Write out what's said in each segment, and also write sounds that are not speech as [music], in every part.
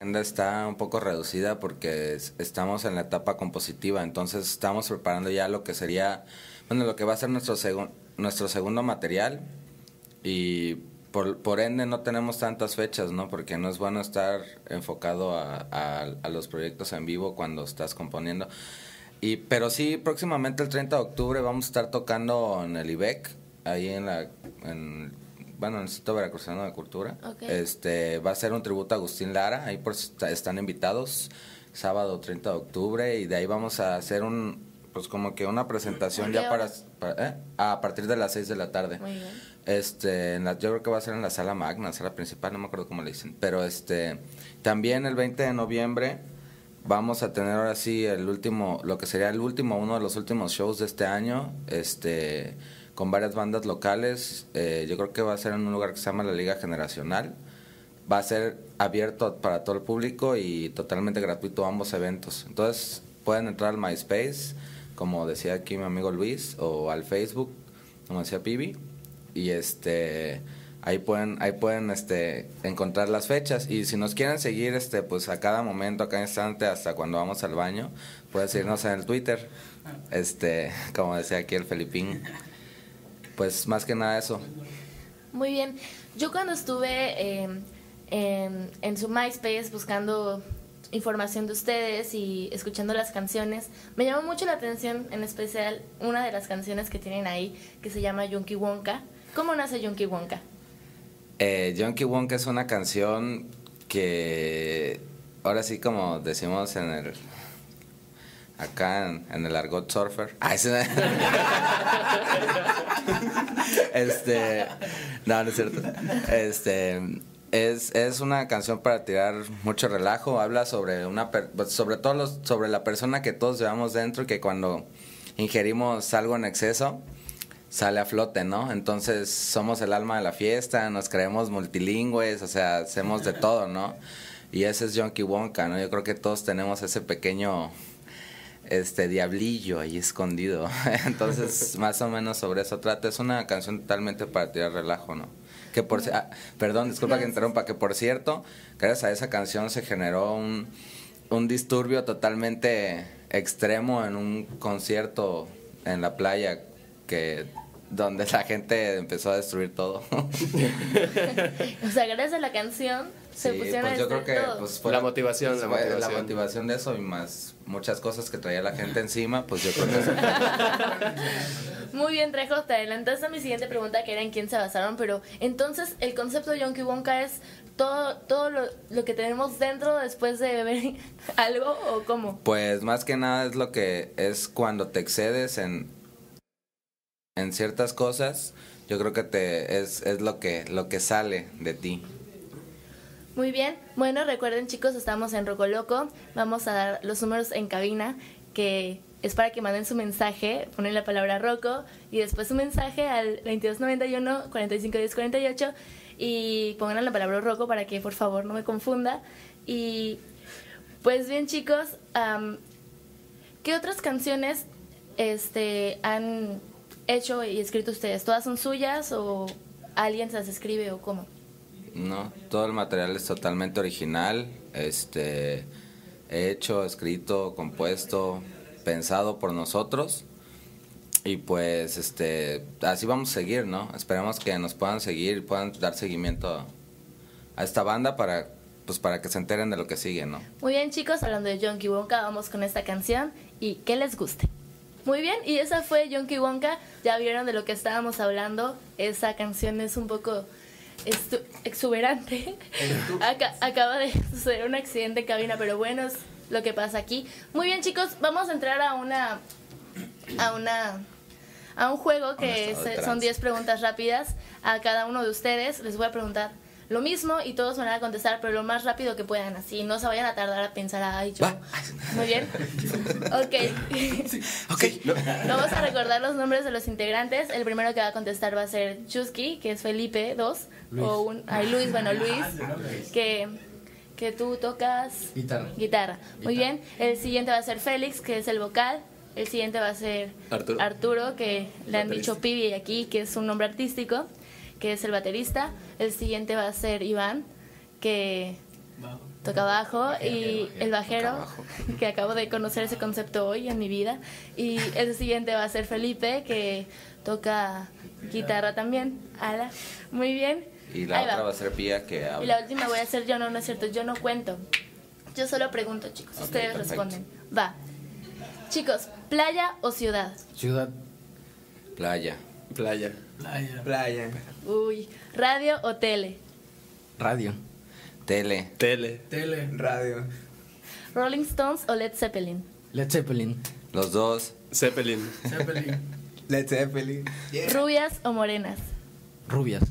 agenda está un poco reducida porque estamos en la etapa compositiva, entonces estamos preparando ya lo que sería, bueno, lo que va a ser nuestro, nuestro segundo material y por, por, ende no tenemos tantas fechas, ¿no? Porque no es bueno estar enfocado a, los proyectos en vivo cuando estás componiendo. Y, pero sí, próximamente el 30 de octubre vamos a estar tocando en el IBEC, ahí en la... En, bueno, en el Instituto Veracruzano de Cultura. Este, va a ser un tributo a Agustín Lara, ahí por, están invitados, sábado 30 de octubre, y de ahí vamos a hacer un, pues como que una presentación ya para, ¿eh? a partir de las 6 de la tarde. Muy bien. Este, en la, yo creo que va a ser en la sala magna, sala principal, no me acuerdo cómo le dicen. Pero este, también el 20 de noviembre vamos a tener ahora sí el último, lo que sería el último, uno de los últimos shows de este año, este, con varias bandas locales. Eh, yo creo que va a ser en un lugar que se llama la Liga Generacional. Va a ser abierto para todo el público y totalmente gratuito ambos eventos. Entonces pueden entrar al MySpace, como decía aquí mi amigo Luis, o al Facebook, como decía Pibi y este ahí pueden ahí pueden este encontrar las fechas y si nos quieren seguir este pues a cada momento a cada instante hasta cuando vamos al baño pueden seguirnos en el Twitter este como decía aquí el Felipín [laughs] pues más que nada eso muy bien yo cuando estuve em, en, en su MySpace buscando información de ustedes y escuchando las canciones, me llamó mucho la atención, en especial una de las canciones que tienen ahí, que se llama Yunky Wonka. ¿Cómo nace Yunky Wonka? Eh, Yunky Wonka es una canción que ahora sí como decimos en el acá en, el argot surfer. Ah, [laughs] este no, no es cierto. Este es, es una canción para tirar mucho relajo, habla sobre una sobre todo sobre la persona que todos llevamos dentro que cuando ingerimos algo en exceso sale a flote, ¿no? Entonces somos el alma de la fiesta, nos creemos multilingües, o sea, hacemos de todo, ¿no? Y ese es Junkie Wonka, ¿no? Yo creo que todos tenemos ese pequeño este diablillo ahí escondido. [laughs] Entonces, [laughs] más o menos sobre eso trata. Es una canción totalmente para tirar relajo, ¿no? Que por ah, perdón, disculpa que interrumpa, que por cierto, gracias a esa canción se generó un, un disturbio totalmente extremo en un concierto en la playa que donde la gente empezó a destruir todo. [laughs] o sea, gracias a la canción se pusieron pues yo creo que pues, fue la motivación, la motivación. la motivación de eso y más muchas cosas que traía la gente encima, pues yo creo que eso. [laughs] Muy bien, Trejo, te adelantaste a mi siguiente pregunta que era en quién se basaron, pero entonces el concepto de Yonky Wonka es todo, todo lo, lo, que tenemos dentro después de beber [laughs] algo o cómo? Pues más que nada es lo que es cuando te excedes en en ciertas cosas, yo creo que te es, es lo que lo que sale de ti. Muy bien, bueno recuerden chicos, estamos en Roco Loco, vamos a dar los números en cabina que es para que manden su mensaje, ponen la palabra Roco y después su mensaje al 2291 451048 y pongan la palabra Roco para que por favor no me confunda. Y pues bien chicos, ¿qué otras canciones este, han hecho y escrito ustedes? ¿Todas son suyas o alguien se las escribe o cómo? No, todo el material es totalmente original, este, hecho, escrito, compuesto, pensado por nosotros y pues este así vamos a seguir, ¿no? Esperamos que nos puedan seguir, puedan dar seguimiento a esta banda para pues para que se enteren de lo que sigue, ¿no? Muy bien, chicos, hablando de John Wonka, vamos con esta canción y que les guste. Muy bien, y esa fue Yonky Wonka. Ya vieron de lo que estábamos hablando. Esa canción es un poco exuberante. acaba de [laughs] suceder un accidente en cabina, pero bueno, es lo que pasa aquí. Muy bien, chicos, vamos a entrar a una a una a un juego que son 10 preguntas rápidas a cada uno de ustedes. Les voy a preguntar lo mismo y todos van a contestar, pero lo más rápido que puedan, así no se vayan a tardar a pensar, ay, yo. Muy bien. Ok. okay. Vamos a recordar los nombres de los integrantes. El primero que va a contestar va a ser Chusky, que es Felipe 2. O un, ay, Luis, bueno, Luis, que, que tú tocas guitarra. Guitarra. Muy bien. El siguiente va a ser Félix, que es el vocal. El siguiente va a ser Arturo, Arturo que le han dicho Pibi aquí, que es un nombre artístico que es el baterista. El siguiente va a ser Iván, que toca bajo, y el bajero, [laughs] que acabo de conocer ese concepto hoy en mi vida. Y el siguiente va a ser Felipe, que toca guitarra también. Ala, muy bien. Y la Ahí otra va. va a ser Pía que Y habla. la última voy a hacer yo, no, no es cierto, yo no cuento. Yo solo pregunto, chicos, Ok, ustedes perfecto. responden. Va. Chicos, ¿playa o ciudad? Ciudad. Playa. Playa. Playa. Playa. Uy, ¿radio o tele? Radio. Tele. Tele. Tele. Radio. ¿Rolling Stones o Led Zeppelin? Led Zeppelin. Los dos. Zeppelin. Zeppelin. [laughs] Led Zeppelin. ¿Rubias o morenas? Rubias.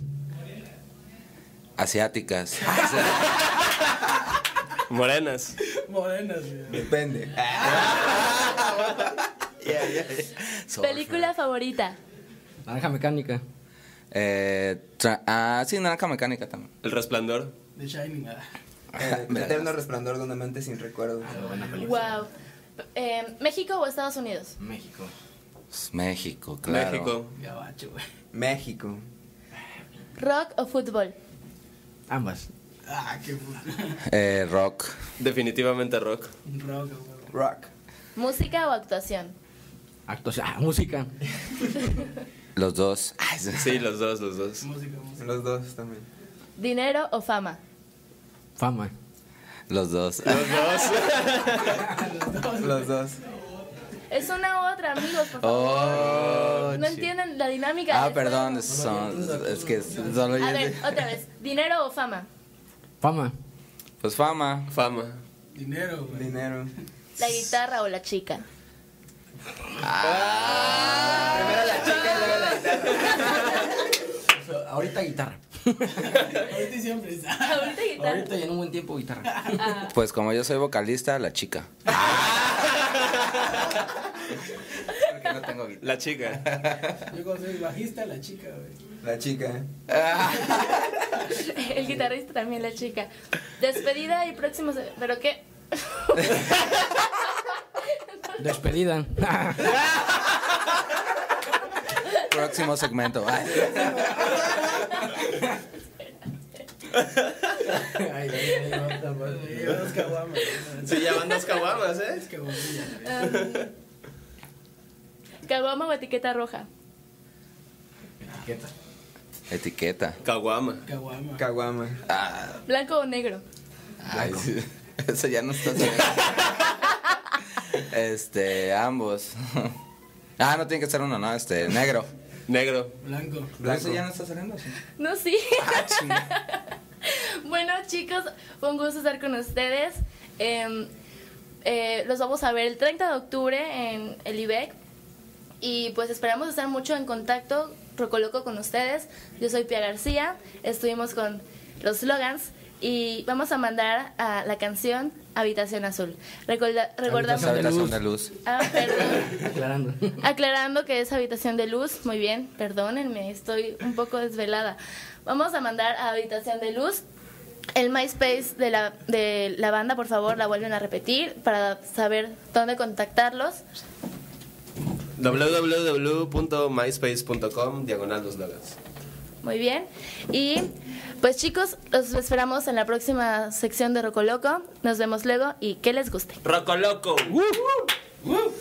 Asiáticas. [laughs] Morenas. Morenas. Depende. [laughs] ¿Película favorita? Naranja mecánica. Eh, ah, sí, naranja mecánica también. El resplandor. The Shining. [laughs] Eh, Eterno resplandor de una mente sin recuerdo. Wow. Eh, ¿México o Estados Unidos? México. Pues, México, claro. México. Gabacho, güey. México. ¿Rock o fútbol? Ambas. Ah, qué Eh, rock. Definitivamente rock. Rock, Rock. ¿Música o actuación? Actuación. Ah, música. Los dos. Sí. Los dos, los dos. Música, música. Los dos también. ¿Dinero o fama? Fama. Los dos. Los dos. [laughs] Los dos. Es una u otra, amigos, por favor. Oh, no entienden la dinámica. Ah, perdón, son, es que solo yo. A ver, otra vez. ¿Dinero o fama? Fama. Pues fama. Fama. Dinero, Dinero. ¿La guitarra o la chica? Primero la chica y luego la guitarra. Ahorita guitarra. Ahorita siempre. Ahorita guitarra. Ahorita y en un buen tiempo guitarra. Pues como yo soy vocalista, la chica. Porque no tengo guitarra. La chica. Yo cuando soy bajista, la chica, güey. La chica. El guitarrista también, la chica. Despedida y próximos. ¿Pero qué? [laughs] Despedida. [laughs] Próximo segmento. Ay. Lleva dos caguamas. Sí, ya van dos caguamas, ¿eh? Es que bombilla. ¿Caguama o etiqueta roja? Etiqueta. Etiqueta. Caguama. Caguama. Caguama. ¿Blanco o negro? Ay. [laughs] Eso ya no está. [laughs] Este, ambos. [laughs] Ah, no tiene que ser uno, no, este, negro. Negro. Blanco. Blanco. Eso ya no está saliendo, sí. No, sí. [laughs] bueno, chicos, fue un gusto estar con ustedes. Em, eh, los vamos a ver el 30 de octubre en el IBEC. Y pues esperamos estar mucho en contacto, Rocoloco, con ustedes. Yo soy Pia García, estuvimos con los slogans y vamos a mandar a la canción Habitación Azul. Recorda- recordamos... Esa Habitación de luz. Ah, perdón. Aclarando. Aclarando que es habitación de luz, muy bien, perdónenme, estoy un poco desvelada. Vamos a mandar a habitación de luz. El MySpace de la, de la banda, por favor, la vuelven a repetir para saber dónde contactarlos. www.myspace.com diagonal los logos. Muy bien. Y pues chicos, los esperamos en la próxima sección de Rocoloco. Nos vemos luego y que les guste. Roco loco. ¡Woo!